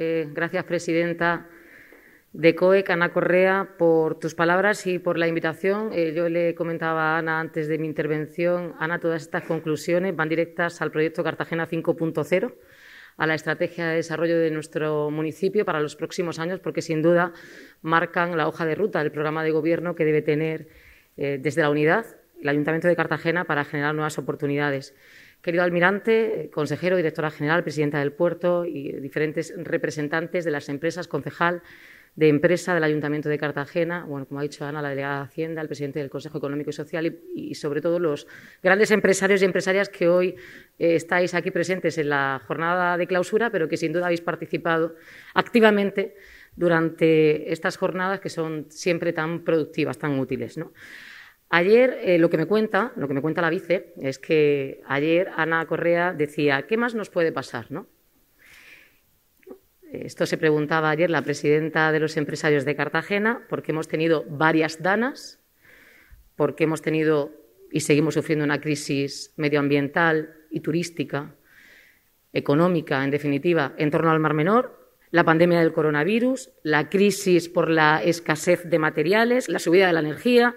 Eh, gracias, presidenta de COEC, Ana Correa, por tus palabras y por la invitación. Eh, yo le comentaba a Ana antes de mi intervención, Ana, todas estas conclusiones van directas al proyecto Cartagena 5.0, a la estrategia de desarrollo de nuestro municipio para los próximos años, porque sin duda marcan la hoja de ruta del programa de gobierno que debe tener eh, desde la unidad el Ayuntamiento de Cartagena para generar nuevas oportunidades. Querido almirante, consejero, directora general, presidenta del puerto y diferentes representantes de las empresas, concejal de empresa del Ayuntamiento de Cartagena, bueno, como ha dicho Ana, la delegada de Hacienda, el presidente del Consejo Económico y Social y, sobre todo los grandes empresarios y empresarias que hoy eh, estáis aquí presentes en la jornada de clausura, pero que sin duda habéis participado activamente durante estas jornadas que son siempre tan productivas, tan útiles. ¿no? Ayer eh, lo que me cuenta, lo que me cuenta la vice, es que ayer Ana Correa decía, ¿qué más nos puede pasar? ¿no? Esto se preguntaba ayer la presidenta de los empresarios de Cartagena, porque hemos tenido varias danas, porque hemos tenido y seguimos sufriendo una crisis medioambiental y turística, económica, en definitiva, en torno al Mar Menor, la pandemia del coronavirus, la crisis por la escasez de materiales, la subida de la energía,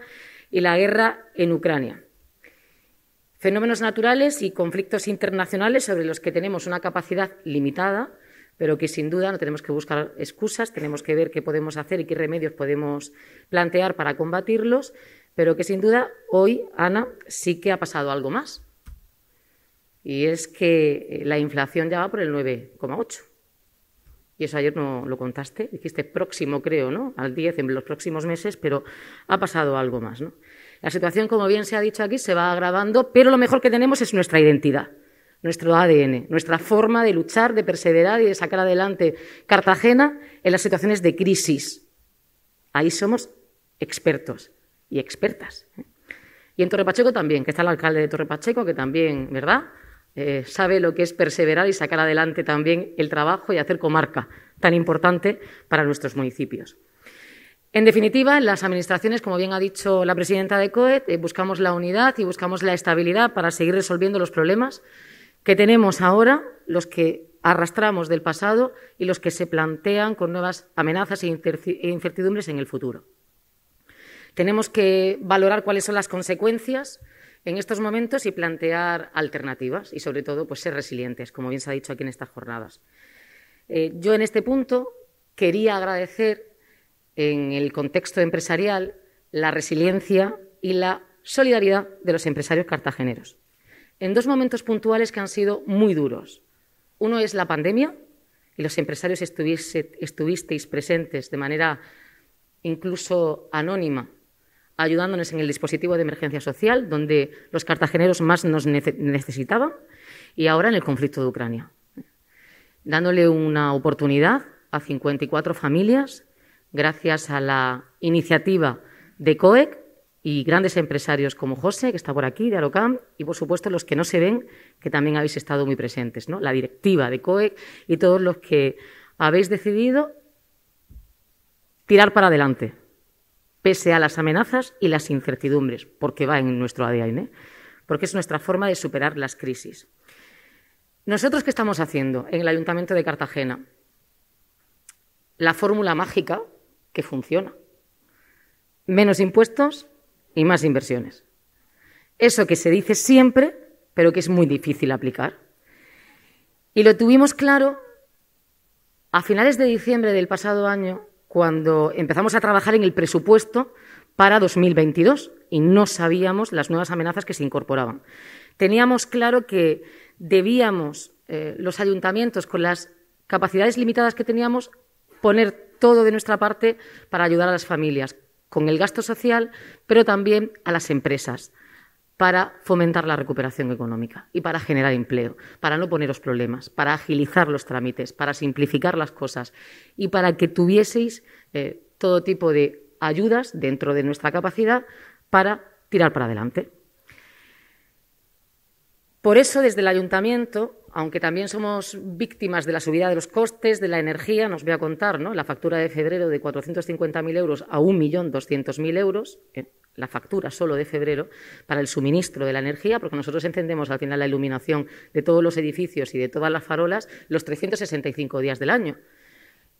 y la guerra en Ucrania. Fenómenos naturales y conflictos internacionales sobre los que tenemos una capacidad limitada, pero que sin duda no tenemos que buscar excusas, tenemos que ver qué podemos hacer y qué remedios podemos plantear para combatirlos, pero que sin duda hoy, Ana, sí que ha pasado algo más. Y es que la inflación ya va por el 9,8. Y eso ayer no lo contaste, dijiste próximo, creo, ¿no? Al 10 en los próximos meses, pero ha pasado algo más, ¿no? La situación, como bien se ha dicho aquí, se va agravando, pero lo mejor que tenemos es nuestra identidad, nuestro ADN, nuestra forma de luchar, de perseverar y de sacar adelante Cartagena en las situaciones de crisis. Ahí somos expertos y expertas. ¿eh? Y en Torre Pacheco también, que está el alcalde de Torre Pacheco, que también, ¿verdad? Eh, sabe lo que es perseverar y sacar adelante también el trabajo y hacer comarca tan importante para nuestros municipios. En definitiva, en las administraciones, como bien ha dicho la presidenta de COET, eh, buscamos la unidad y buscamos la estabilidad para seguir resolviendo los problemas que tenemos ahora, los que arrastramos del pasado y los que se plantean con nuevas amenazas e, e incertidumbres en el futuro. Tenemos que valorar cuáles son las consecuencias en estos momentos y plantear alternativas y, sobre todo, pues ser resilientes, como bien se ha dicho aquí en estas jornadas. Eh, yo, en este punto, quería agradecer, en el contexto empresarial, la resiliencia y la solidaridad de los empresarios cartageneros, en dos momentos puntuales que han sido muy duros. Uno es la pandemia, y los empresarios estuvisteis presentes de manera incluso anónima ayudándonos en el dispositivo de emergencia social, donde los cartageneros más nos necesitaban, y ahora en el conflicto de Ucrania, dándole una oportunidad a 54 familias, gracias a la iniciativa de COEC y grandes empresarios como José, que está por aquí, de Arocam, y por supuesto los que no se ven, que también habéis estado muy presentes, ¿no? la directiva de COEC y todos los que habéis decidido tirar para adelante, pese a las amenazas y las incertidumbres, porque va en nuestro ADN, porque es nuestra forma de superar las crisis. Nosotros, ¿qué estamos haciendo en el Ayuntamiento de Cartagena? La fórmula mágica que funciona. Menos impuestos y más inversiones. Eso que se dice siempre, pero que es muy difícil aplicar. Y lo tuvimos claro a finales de diciembre del pasado año, cuando empezamos a trabajar en el presupuesto para 2022 y no sabíamos las nuevas amenazas que se incorporaban. Teníamos claro que debíamos, eh, los ayuntamientos, con las capacidades limitadas que teníamos, poner todo de nuestra parte para ayudar a las familias, con el gasto social, pero también a las empresas para fomentar la recuperación económica y para generar empleo, para no poneros problemas, para agilizar los trámites, para simplificar las cosas y para que tuvieseis eh, todo tipo de ayudas dentro de nuestra capacidad para tirar para adelante. Por eso, desde el ayuntamiento, aunque también somos víctimas de la subida de los costes de la energía, nos voy a contar, ¿no? La factura de febrero de 450.000 euros a 1.200.000 euros, eh, la factura solo de febrero, para el suministro de la energía, porque nosotros encendemos al final la iluminación de todos los edificios y de todas las farolas los 365 días del año.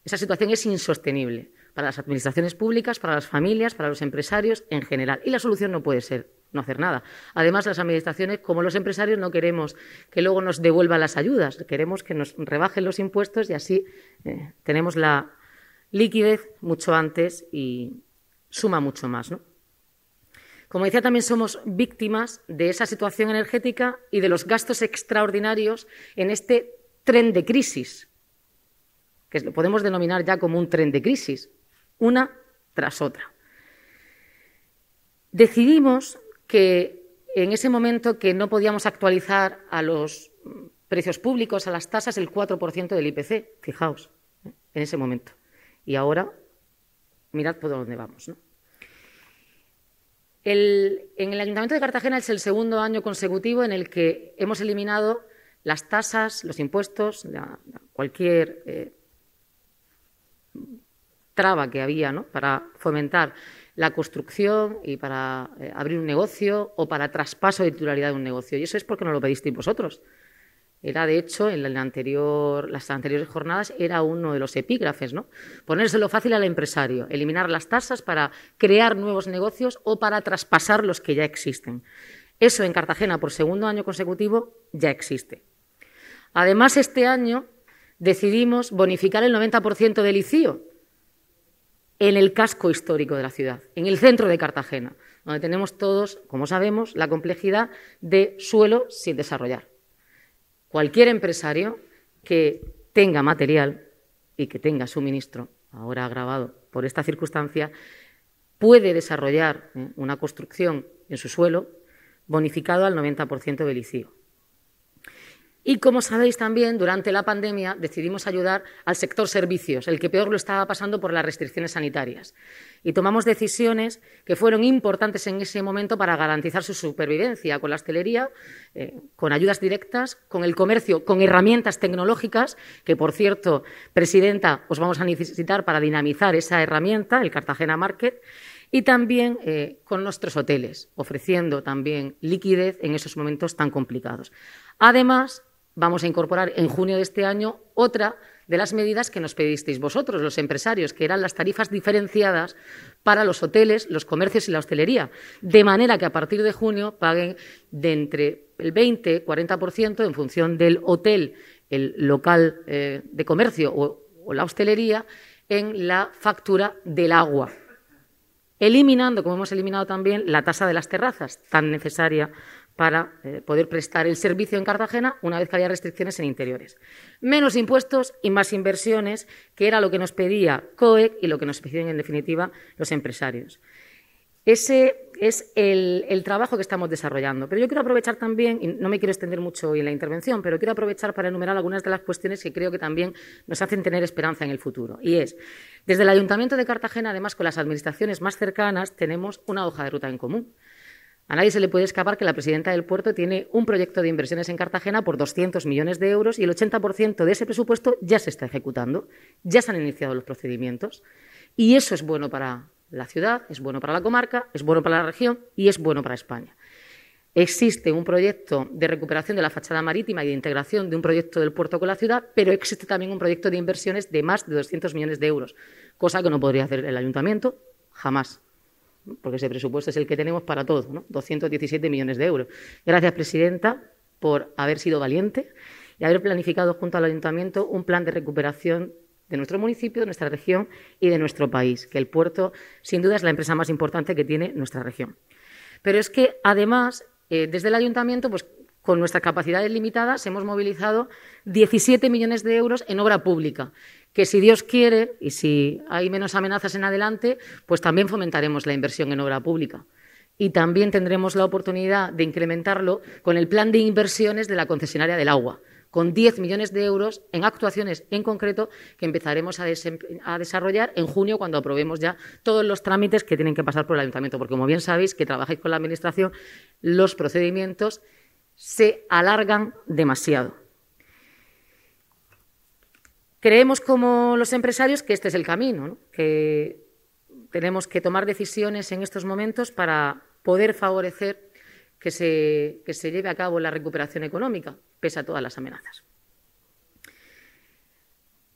Esa situación es insostenible para las administraciones públicas, para las familias, para los empresarios en general. Y la solución no puede ser no hacer nada. Además, las administraciones, como los empresarios, no queremos que luego nos devuelvan las ayudas, queremos que nos rebajen los impuestos y así eh, tenemos la liquidez mucho antes y suma mucho más. Como decía, también somos víctimas de esa situación energética y de los gastos extraordinarios en este tren de crisis, que lo podemos denominar ya como un tren de crisis, una tras otra. Decidimos que en ese momento que no podíamos actualizar a los precios públicos, a las tasas, el 4% del IPC, fijaos, ¿eh? en ese momento. Y ahora, mirad por dónde vamos. En el Ayuntamiento de Cartagena es el segundo año consecutivo en el que hemos eliminado las tasas, los impuestos, cualquier eh, traba que había para fomentar la construcción y para eh, abrir un negocio o para traspaso de titularidad de un negocio. Y eso es porque no lo pedisteis vosotros. Era, de hecho, en las anteriores jornadas, era uno de los epígrafes, ¿no? Ponérselo fácil al empresario, eliminar las tasas para crear nuevos negocios o para traspasar los que ya existen. Eso en Cartagena, por segundo año consecutivo, ya existe. Además, este año decidimos bonificar el 90% del ICIO en el casco histórico de la ciudad, en el centro de Cartagena, donde tenemos todos, como sabemos, la complejidad de suelo sin desarrollar. Cualquier empresario que tenga material y que tenga suministro, ahora agravado por esta circunstancia, puede desarrollar ¿eh? una construcción en su suelo bonificado al 90% del ICIO. Y como sabéis también, durante la pandemia decidimos ayudar al sector servicios, el que peor lo estaba pasando por las restricciones sanitarias. Y tomamos decisiones que fueron importantes en ese momento para garantizar su supervivencia con la hostelería, eh, con ayudas directas, con el comercio, con herramientas tecnológicas, que por cierto, Presidenta, os vamos a necesitar para dinamizar esa herramienta, el Cartagena Market, y también eh, con nuestros hoteles, ofreciendo también liquidez en esos momentos tan complicados. Además, vamos a incorporar en junio de este año otra de las medidas que nos pedisteis vosotros, los empresarios, que eran las tarifas diferenciadas para los hoteles, los comercios y la hostelería, de manera que a partir de junio paguen de entre el 20 40% en función del hotel, el local eh, de comercio o, o la hostelería en la factura del agua, eliminando, como hemos eliminado también, la tasa de las terrazas, tan necesaria para eh, poder prestar el servicio en Cartagena una vez que haya restricciones en interiores. Menos impuestos y más inversiones, que era lo que nos pedía COEC y lo que nos piden en definitiva los empresarios. Ese es el, trabajo que estamos desarrollando. Pero yo quiero aprovechar también, y no me quiero extender mucho hoy en la intervención, pero quiero aprovechar para enumerar algunas de las cuestiones que creo que también nos hacen tener esperanza en el futuro. Y es, desde el Ayuntamiento de Cartagena, además con las administraciones más cercanas, tenemos una hoja de ruta en común. A nadie se le puede escapar que la presidenta del puerto tiene un proyecto de inversiones en Cartagena por 200 millones de euros y el 80% de ese presupuesto ya se está ejecutando, ya se han iniciado los procedimientos. Y eso es bueno para la ciudad, es bueno para la comarca, es bueno para la región y es bueno para España. Existe un proyecto de recuperación de la fachada marítima y de integración de un proyecto del puerto con la ciudad, pero existe también un proyecto de inversiones de más de 200 millones de euros, cosa que no podría hacer el ayuntamiento jamás porque ese presupuesto es el que tenemos para todo, ¿no? 217 millones de euros. Gracias, Presidenta, por haber sido valiente y haber planificado junto al Ayuntamiento un plan de recuperación de nuestro municipio, de nuestra región y de nuestro país, que el puerto, sin duda, es la empresa más importante que tiene nuestra región. Pero es que, además, eh, desde el Ayuntamiento, pues con nuestras capacidades limitadas, hemos movilizado 17 millones de euros en obra pública, que si Dios quiere y si hay menos amenazas en adelante, pues también fomentaremos la inversión en obra pública. Y también tendremos la oportunidad de incrementarlo con el plan de inversiones de la concesionaria del agua, con 10 millones de euros en actuaciones en concreto que empezaremos a, desarrollar en junio cuando aprobemos ya todos los trámites que tienen que pasar por el ayuntamiento. Porque, como bien sabéis, que trabajáis con la Administración, los procedimientos se alargan demasiado. Creemos como los empresarios que este es el camino, que tenemos que tomar decisiones en estos momentos para poder favorecer que se, que se lleve a cabo la recuperación económica, pese a todas las amenazas.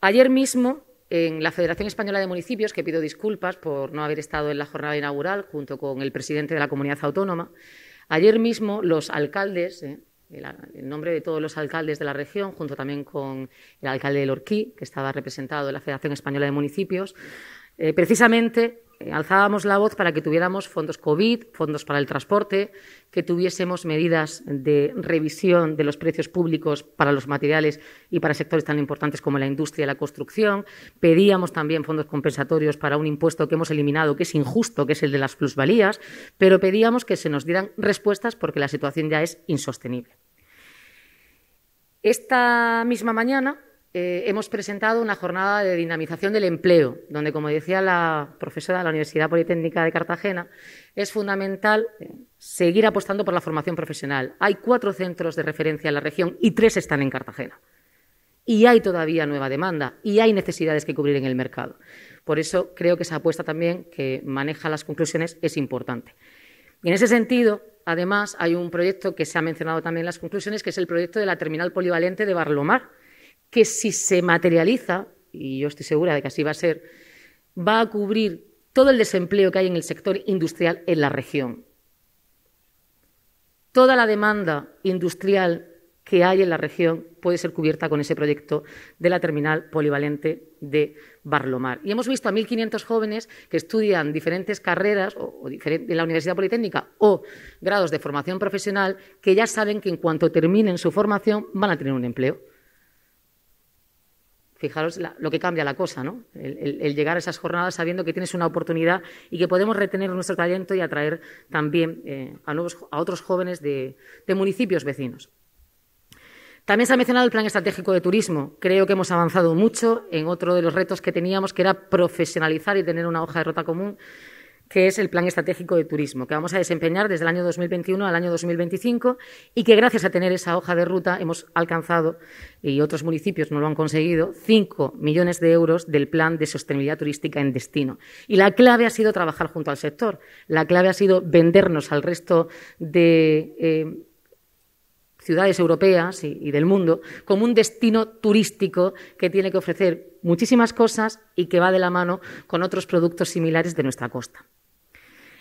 Ayer mismo en la Federación Española de Municipios, que pido disculpas por no haber estado en la jornada inaugural junto con el presidente de la comunidad autónoma, ayer mismo los alcaldes, eh, el, nombre de todos los alcaldes de la región, junto también con el alcalde de Lorquí, que estaba representado en la Federación Española de Municipios, eh, precisamente alzábamos la voz para que tuviéramos fondos COVID, fondos para el transporte, que tuviésemos medidas de revisión de los precios públicos para los materiales y para sectores tan importantes como la industria y la construcción. Pedíamos también fondos compensatorios para un impuesto que hemos eliminado, que es injusto, que es el de las plusvalías, pero pedíamos que se nos dieran respuestas porque la situación ya es insostenible. Esta misma mañana eh, hemos presentado una jornada de dinamización del empleo, donde, como decía la profesora de la Universidad Politécnica de Cartagena, es fundamental seguir apostando por la formación profesional. Hay cuatro centros de referencia en la región y tres están en Cartagena. Y hay todavía nueva demanda y hay necesidades que cubrir en el mercado. Por eso creo que esa apuesta también que maneja las conclusiones es importante. Y en ese sentido, además, hay un proyecto que se ha mencionado también en las conclusiones, que es el proyecto de la terminal polivalente de Barlomar, que si se materializa, y yo estoy segura de que así va a ser, va a cubrir todo el desempleo que hay en el sector industrial en la región. Toda la demanda industrial que hay en la región puede ser cubierta con ese proyecto de la terminal polivalente de Barlomar. Y hemos visto a 1.500 jóvenes que estudian diferentes carreras o, en la Universidad Politécnica o grados de formación profesional que ya saben que en cuanto terminen su formación van a tener un empleo. Fijaros lo que cambia la cosa, ¿no? El, llegar a esas jornadas sabiendo que tienes una oportunidad y que podemos retener nuestro talento y atraer también eh, a, otros jóvenes de, de municipios vecinos. También se ha mencionado el Plan Estratégico de Turismo. Creo que hemos avanzado mucho en otro de los retos que teníamos, que era profesionalizar y tener una hoja de ruta común que es el Plan Estratégico de Turismo, que vamos a desempeñar desde el año 2021 al año 2025 y que gracias a tener esa hoja de ruta hemos alcanzado, y otros municipios no lo han conseguido, 5 millones de euros del Plan de Sostenibilidad Turística en Destino. Y la clave ha sido trabajar junto al sector. La clave ha sido vendernos al resto de eh, ciudades europeas y, del mundo como un destino turístico que tiene que ofrecer muchísimas cosas y que va de la mano con otros productos similares de nuestra costa.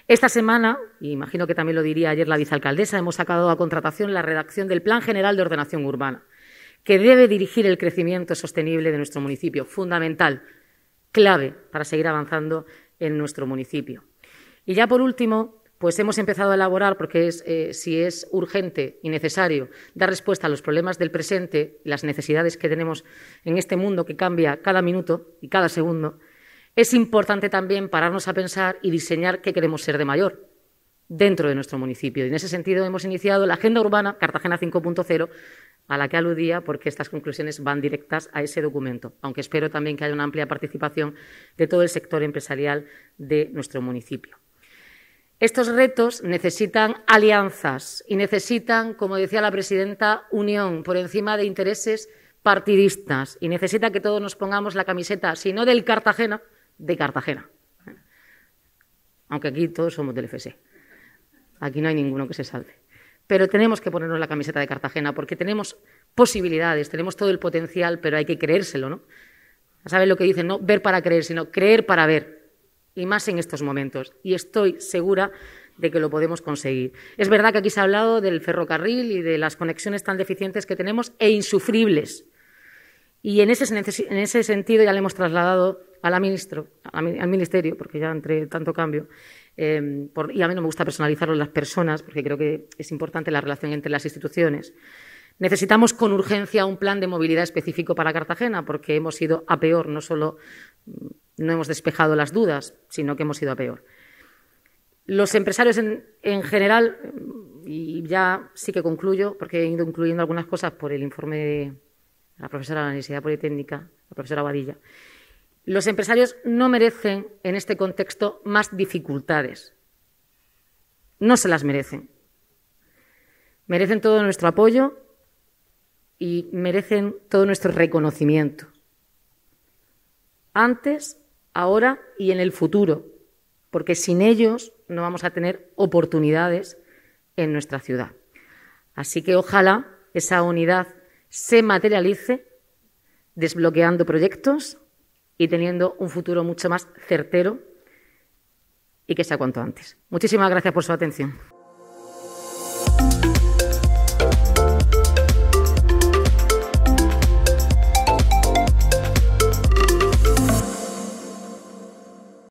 Esta semana, y imagino que también lo diría ayer la vicealcaldesa, hemos sacado a contratación la redacción del Plan General de Ordenación Urbana, que debe dirigir el crecimiento sostenible de nuestro municipio, fundamental, clave para seguir avanzando en nuestro municipio. Y ya por último, pues hemos empezado a elaborar, porque es, eh, si es urgente y necesario dar respuesta a los problemas del presente, las necesidades que tenemos en este mundo que cambia cada minuto y cada segundo, es importante también pararnos a pensar y diseñar qué queremos ser de mayor dentro de nuestro municipio. Y en ese sentido hemos iniciado la Agenda Urbana Cartagena 5.0, a la que aludía porque estas conclusiones van directas a ese documento, aunque espero también que haya una amplia participación de todo el sector empresarial de nuestro municipio. Estos retos necesitan alianzas y necesitan, como decía la presidenta, unión por encima de intereses partidistas y necesita que todos nos pongamos la camiseta, si no del Cartagena, de Cartagena. Aunque aquí todos somos del FC. Aquí no hay ninguno que se salve. Pero tenemos que ponernos la camiseta de Cartagena porque tenemos posibilidades, tenemos todo el potencial, pero hay que creérselo, ¿no? ¿Saben lo que dicen? No ver para creer, sino creer para ver. Y más en estos momentos. Y estoy segura de que lo podemos conseguir. Es verdad que aquí se ha hablado del ferrocarril y de las conexiones tan deficientes que tenemos e insufribles. Y en ese, en ese sentido ya le hemos trasladado al ministerio, porque ya entre tanto cambio, em, y a mí no me gusta personalizarlo las personas, porque creo que es importante la relación entre las instituciones. Necesitamos con urgencia un plan de movilidad específico para Cartagena, porque hemos ido a peor, no solo no hemos despejado las dudas, sino que hemos ido a peor. Los empresarios en, en general, y ya sí que concluyo, porque he ido incluyendo algunas cosas por el informe de la profesora de la Universidad Politécnica, la profesora Badilla, los empresarios no merecen en este contexto más dificultades. No se las merecen. Merecen todo nuestro apoyo y merecen todo nuestro reconocimiento. Antes, ahora y en el futuro, porque sin ellos no vamos a tener oportunidades en nuestra ciudad. Así que ojalá esa unidad se materialice desbloqueando proyectos, y teniendo un futuro mucho más certero y que sea cuanto antes. Muchísimas gracias por su atención.